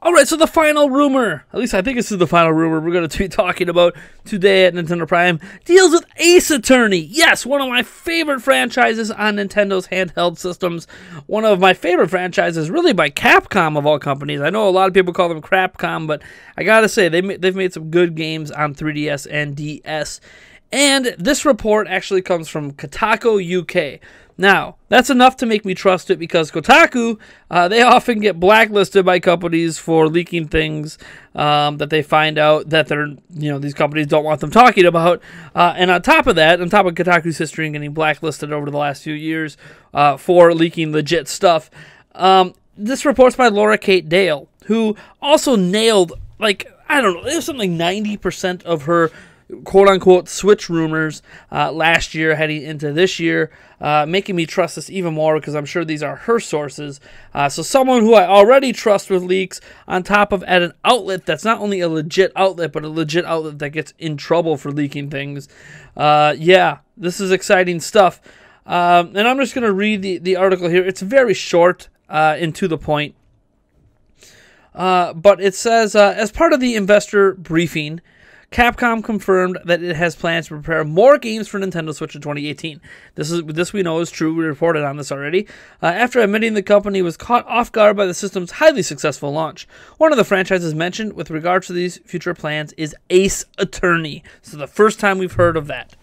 All right, so the final rumor, at least I think this is the final rumor we're going to be talking about today at Nintendo Prime, deals with Ace Attorney. Yes, one of my favorite franchises on Nintendo's handheld systems. One of my favorite franchises, really by Capcom of all companies. I know a lot of people call them Crapcom, but I got to say, they, they've made some good games on 3DS and DS. And this report actually comes from Kotaku UK. Now, that's enough to make me trust it because Kotaku, uh, they often get blacklisted by companies for leaking things um, that they find out that they're, you know, these companies don't want them talking about. Uh, and on top of that, on top of Kotaku's history and getting blacklisted over the last few years uh, for leaking legit stuff, um, this report's by Laura Kate Dale, who also nailed, like, I don't know, it was something like 90% of her quote unquote switch rumors uh, last year heading into this year, uh, making me trust this even more because I'm sure these are her sources. Uh, so, someone who I already trust with leaks, on top of at an outlet that's not only a legit outlet, but a legit outlet that gets in trouble for leaking things. Uh, yeah, this is exciting stuff. Um, and I'm just going to read the, the article here. It's very short uh, and to the point. Uh, but it says, as part of the investor briefing, Capcom confirmed that it has plans to prepare more games for Nintendo Switch in 2018. This is this we know is true. We reported on this already. Uh, after admitting the company was caught off guard by the system's highly successful launch, one of the franchises mentioned with regards to these future plans is Ace Attorney. So the first time we've heard of that.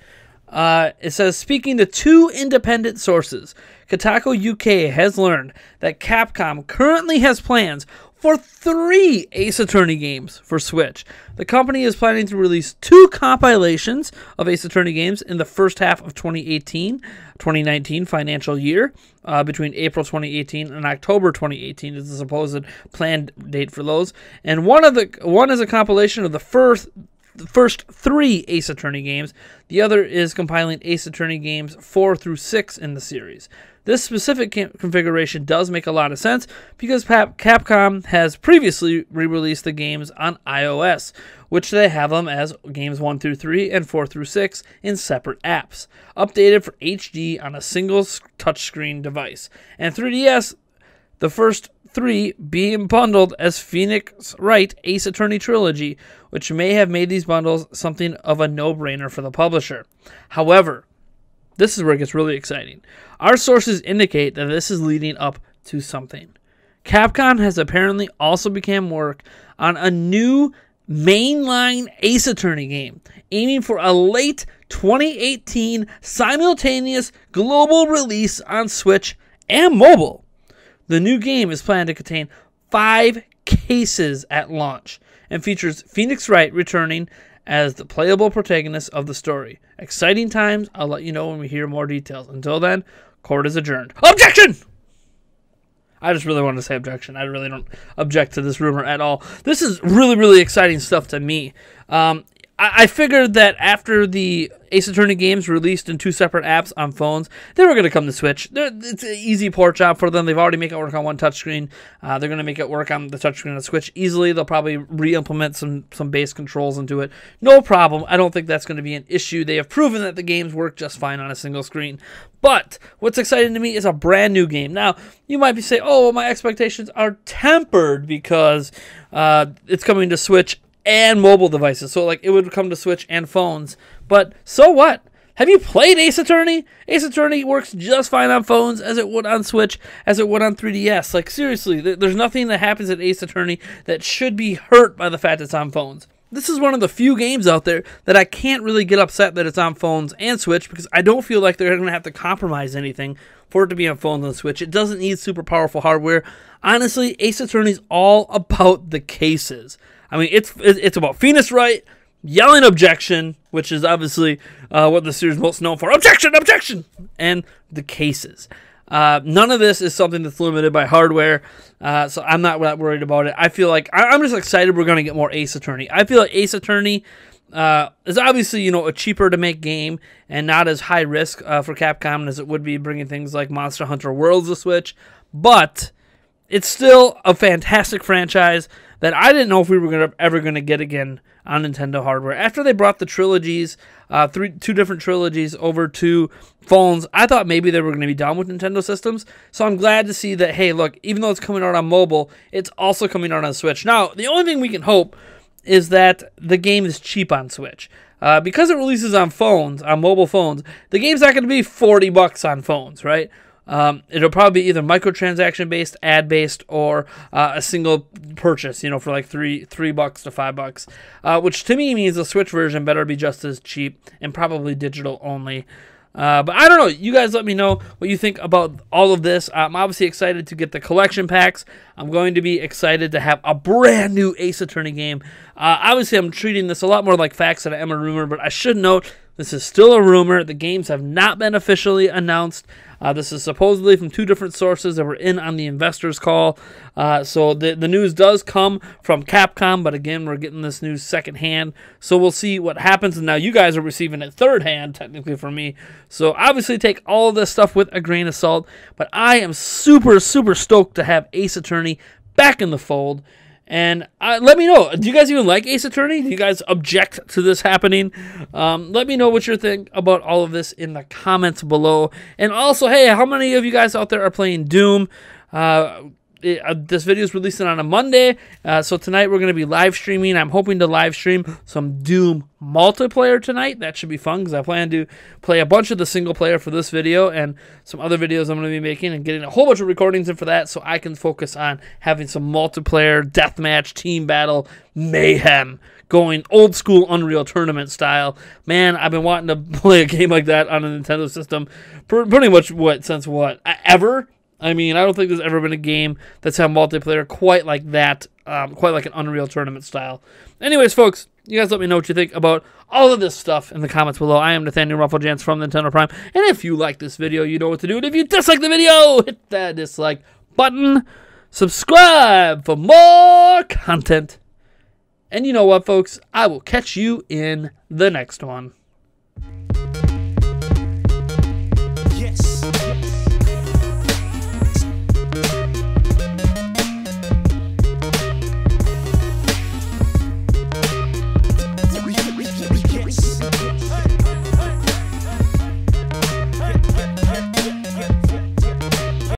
Uh, it says, speaking to two independent sources, Kotaku UK has learned that Capcom currently has plans for three Ace Attorney games for Switch. The company is planning to release two compilations of Ace Attorney games in the first half of 2018 2019 financial year. Uh, between April 2018 and October 2018 is the supposed planned date for those. And one of the one is a compilation of the first the first three Ace Attorney games. The other is compiling Ace Attorney games four through six in the series. This specific configuration does make a lot of sense because Capcom has previously re released the games on iOS, which they have them as games 1 through 3 and 4 through 6 in separate apps, updated for HD on a single touchscreen device. And 3DS, the first three being bundled as Phoenix Wright Ace Attorney Trilogy, which may have made these bundles something of a no brainer for the publisher. However, this is where it gets really exciting. Our sources indicate that this is leading up to something. Capcom has apparently also began work on a new mainline Ace Attorney game, aiming for a late 2018 simultaneous global release on Switch and mobile. The new game is planned to contain five cases at launch and features Phoenix Wright returning as the playable protagonist of the story. Exciting times. I'll let you know when we hear more details. Until then, court is adjourned. Objection! I just really want to say objection. I really don't object to this rumor at all. This is really, really exciting stuff to me. Um, I, I figured that after the Ace Attorney games released in two separate apps on phones, they were going to come to Switch. They're, it's an easy port job for them. They've already made it work on one touchscreen. Uh, they're going to make it work on the touchscreen on Switch easily. They'll probably re-implement some some base controls into it. No problem. I don't think that's going to be an issue. They have proven that the games work just fine on a single screen. But what's exciting to me is a brand new game. Now, you might be saying, oh, well, my expectations are tempered because uh, it's coming to Switch and mobile devices. So like it would come to Switch and phones. But so what? Have you played Ace Attorney? Ace Attorney works just fine on phones as it would on Switch, as it would on 3DS. Like seriously, there's nothing that happens at Ace Attorney that should be hurt by the fact it's on phones. This is one of the few games out there that I can't really get upset that it's on phones and Switch because I don't feel like they're going to have to compromise anything for it to be on phones and Switch. It doesn't need super powerful hardware. Honestly, Ace Attorney's all about the cases. I mean, it's it's about Phoenix Wright yelling objection, which is obviously uh, what the series is most known for. Objection, objection, and the cases. Uh, none of this is something that's limited by hardware, uh, so I'm not that worried about it. I feel like I, am just excited we're going to get more Ace Attorney. I feel like Ace Attorney uh, is obviously you know a cheaper to make game and not as high risk uh, for Capcom as it would be bringing things like Monster Hunter Worlds to Switch, but it's still a fantastic franchise. That I didn't know if we were gonna, ever going to get again on Nintendo hardware. After they brought the trilogies, uh, three, two different trilogies over to phones, I thought maybe they were going to be done with Nintendo systems. So I'm glad to see that, hey, look, even though it's coming out on mobile, it's also coming out on Switch. Now, the only thing we can hope is that the game is cheap on Switch. Uh, because it releases on phones, on mobile phones, the game's not going to be 40 bucks on phones, right? Um, it'll probably be either microtransaction based, ad based, or uh, a single purchase. You know, for like three three bucks to five bucks, uh, which to me means the Switch version better be just as cheap and probably digital only. Uh, but I don't know. You guys let me know what you think about all of this. I'm obviously excited to get the collection packs. I'm going to be excited to have a brand new Ace Attorney game. Uh, obviously, I'm treating this a lot more like facts than I am a rumor, but I should note this is still a rumor. The games have not been officially announced. Uh, this is supposedly from two different sources that were in on the investors' call. Uh, so the, the news does come from Capcom, but again, we're getting this news secondhand. So we'll see what happens. And now you guys are receiving it third hand, technically, for me. So obviously, take all this stuff with a grain of salt. But I am super, super stoked to have Ace Attorney back in the fold. And uh, let me know. Do you guys even like Ace Attorney? Do you guys object to this happening? Um, let me know what you think about all of this in the comments below. And also, hey, how many of you guys out there are playing Doom? Uh, it, uh, this video is releasing on a Monday, uh, so tonight we're going to be live streaming. I'm hoping to live stream some Doom multiplayer tonight. That should be fun because I plan to play a bunch of the single player for this video and some other videos I'm going to be making and getting a whole bunch of recordings in for that so I can focus on having some multiplayer, deathmatch, team battle, mayhem going old school Unreal Tournament style. Man, I've been wanting to play a game like that on a Nintendo system for pretty much what since what ever I mean, I don't think there's ever been a game that's had multiplayer quite like that, um, quite like an Unreal Tournament style. Anyways, folks, you guys let me know what you think about all of this stuff in the comments below. I am Nathaniel Rufflejans from Nintendo Prime, and if you like this video, you know what to do. And if you dislike the video, hit that dislike button. Subscribe for more content. And you know what, folks? I will catch you in the next one.